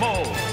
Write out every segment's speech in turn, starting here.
mode.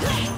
Yeah!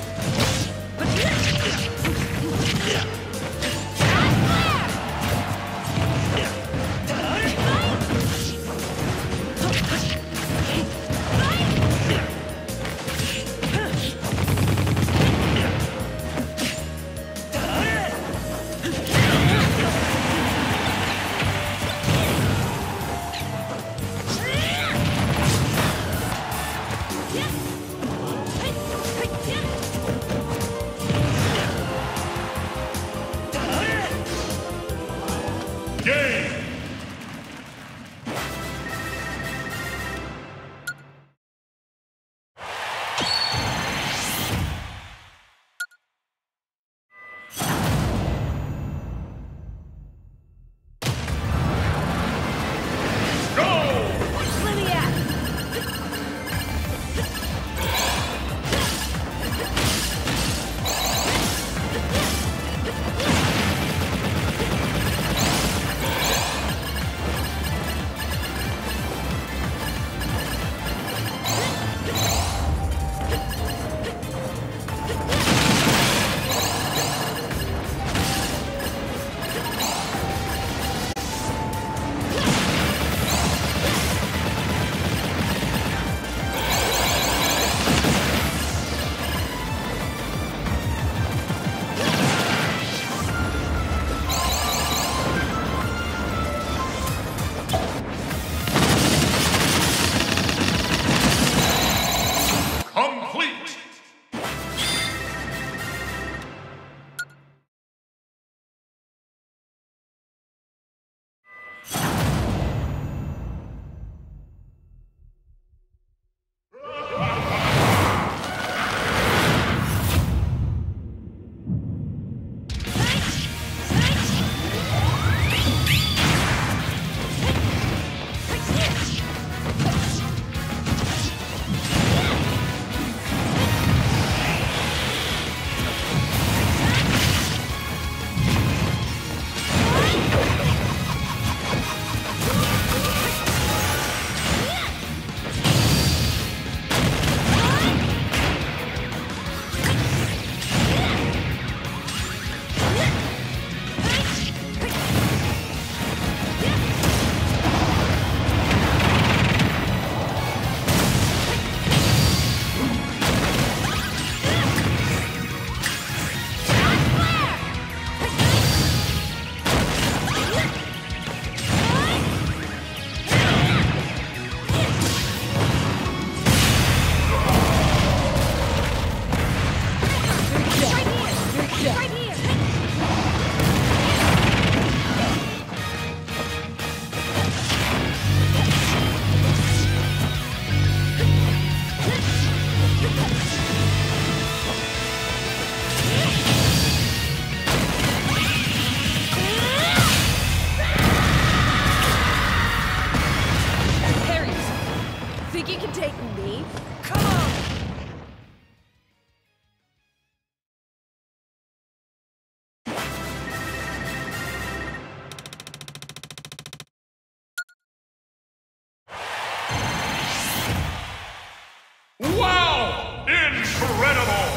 Incredible!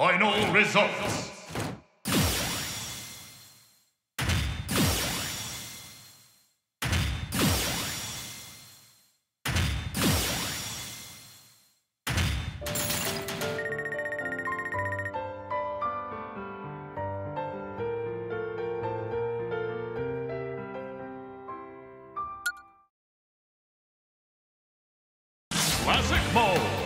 Final results. Classic mode.